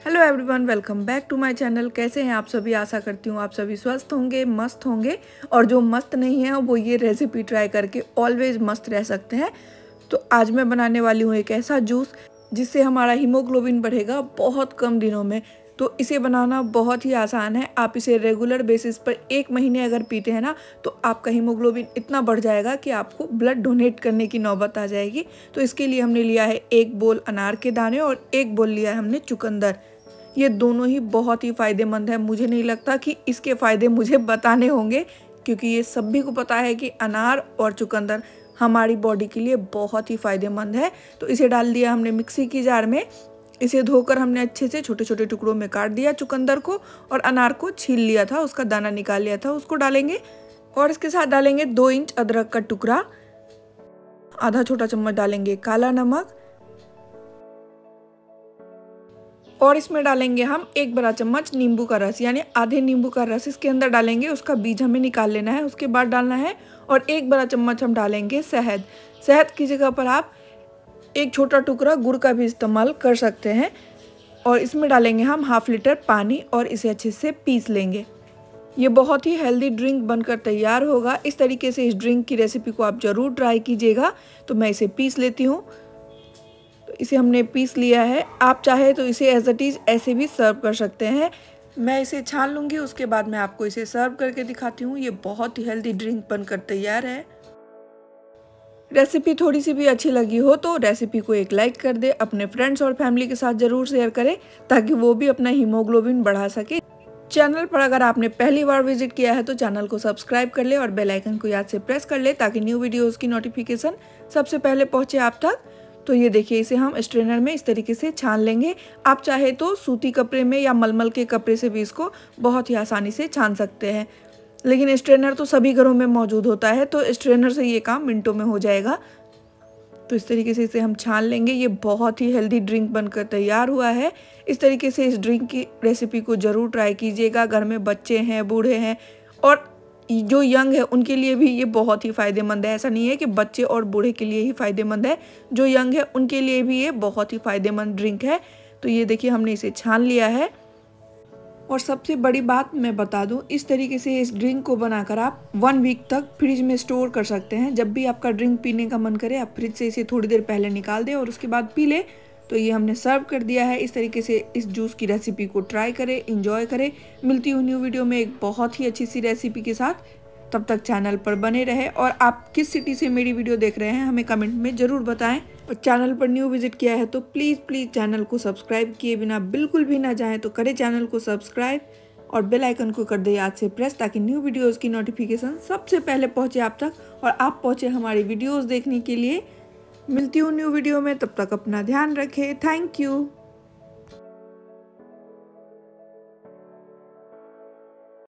Hello everyone welcome back to my channel कैसे हैं आप सभी? आशा करती हूँ आप सभी स्वस्थ होंगे, मस्त होंगे। और जो मस्त नहीं है, वो ये रेसिपी ट्राई करके ऑलवेज मस्त रह सकते हैं। तो आज मैं बनाने वाली हूँ एक ऐसा जूस जिससे हमारा हीमोग्लोबिन बढ़ेगा बहुत कम दिनों में। तो इसे बनाना बहुत ही आसान है। आप इसे रेगुलर बेसिस पर एक महीने अगर पीते हैं ना तो आपका हीमोग्लोबिन इतना बढ़ जाएगा कि आपको ब्लड डोनेट करने की नौबत आ जाएगी। तो इसके लिए हमने लिया है एक बोल अनार के दाने और एक बोल लिया है हमने चुकंदर। ये दोनों ही बहुत ही फ़ायदेमंद है। मुझे नहीं लगता कि इसके फ़ायदे मुझे बताने होंगे, क्योंकि ये सभी को पता है कि अनार और चुकंदर हमारी बॉडी के लिए बहुत ही फ़ायदेमंद है। तो इसे डाल दिया हमने मिक्सी की जार में। इसे धोकर हमने अच्छे से छोटे छोटे टुकड़ों में काट दिया, चुकंदर को और अनार को छील लिया था, उसका दाना निकाल लिया था, उसको डालेंगे और इसके साथ डालेंगे दो इंच अदरक का टुकड़ा। आधा छोटा चम्मच डालेंगे काला नमक और इसमें डालेंगे हम एक बड़ा चम्मच नींबू का रस, यानी आधे नींबू का रस इसके अंदर डालेंगे, उसका बीज हमें निकाल लेना है, उसके बाद डालना है और एक बड़ा चम्मच हम डालेंगे शहद। शहद की जगह पर आप एक छोटा टुकड़ा गुड़ का भी इस्तेमाल कर सकते हैं और इसमें डालेंगे हम हाफ़ लीटर पानी और इसे अच्छे से पीस लेंगे। ये बहुत ही हेल्दी ड्रिंक बनकर तैयार होगा। इस तरीके से इस ड्रिंक की रेसिपी को आप ज़रूर ट्राई कीजिएगा। तो मैं इसे पीस लेती हूँ। तो इसे हमने पीस लिया है। आप चाहे तो इसे एज इट इज़ ऐसे भी सर्व कर सकते हैं। मैं इसे छान लूँगी, उसके बाद मैं आपको इसे सर्व करके दिखाती हूँ। ये बहुत ही हेल्दी ड्रिंक बनकर तैयार है। रेसिपी थोड़ी सी भी अच्छी लगी हो तो रेसिपी को एक लाइक कर दे, अपने फ्रेंड्स और फैमिली के साथ ज़रूर शेयर करें, ताकि वो भी अपना हीमोग्लोबिन बढ़ा सके। चैनल पर अगर आपने पहली बार विज़िट किया है तो चैनल को सब्सक्राइब कर ले और बेल आइकन को याद से प्रेस कर ले, ताकि न्यू वीडियोस की नोटिफिकेशन सबसे पहले पहुँचे आप तक। तो ये देखिए, इसे हम स्ट्रेनर में इस तरीके से छान लेंगे। आप चाहे तो सूती कपड़े में या मलमल के कपड़े से भी इसको बहुत ही आसानी से छान सकते हैं। लेकिन स्ट्रेनर तो सभी घरों में मौजूद होता है तो स्ट्रेनर से ये काम मिनटों में हो जाएगा। तो इस तरीके से इसे हम छान लेंगे। ये बहुत ही हेल्दी ड्रिंक बनकर तैयार हुआ है। इस तरीके से इस ड्रिंक की रेसिपी को ज़रूर ट्राई कीजिएगा। घर में बच्चे हैं, बूढ़े हैं, और जो यंग है, उनके लिए भी ये बहुत ही फ़ायदेमंद है। ऐसा नहीं है कि बच्चे और बूढ़े के लिए ही फ़ायदेमंद है। जो यंग है, उनके लिए भी ये बहुत ही फ़ायदेमंद ड्रिंक है। तो ये देखिए, हमने इसे छान लिया है। और सबसे बड़ी बात मैं बता दूँ, इस तरीके से इस ड्रिंक को बनाकर आप वन वीक तक फ्रिज में स्टोर कर सकते हैं। जब भी आपका ड्रिंक पीने का मन करे, आप फ्रिज से इसे थोड़ी देर पहले निकाल दें और उसके बाद पी लें। तो ये हमने सर्व कर दिया है। इस तरीके से इस जूस की रेसिपी को ट्राई करें इंजॉय करें। मिलती हूँ न्यू वीडियो में एक बहुत ही अच्छी सी रेसिपी के साथ। तब तक चैनल पर बने रहे और आप किस सिटी से मेरी वीडियो देख रहे हैं, हमें कमेंट में ज़रूर बताएँ। और चैनल पर न्यू विज़िट किया है तो प्लीज़ प्लीज़ चैनल को सब्सक्राइब किए बिना बिल्कुल भी ना जाएँ तो करें चैनल को सब्सक्राइब और बेल आइकन को कर दे याद से प्रेस ताकि न्यू वीडियोस की नोटिफिकेशन सबसे पहले पहुँचे आप तक और आप पहुँचे हमारी वीडियोस देखने के लिए। मिलती हूँ न्यू वीडियो में, तब तक अपना ध्यान रखें। Thank you.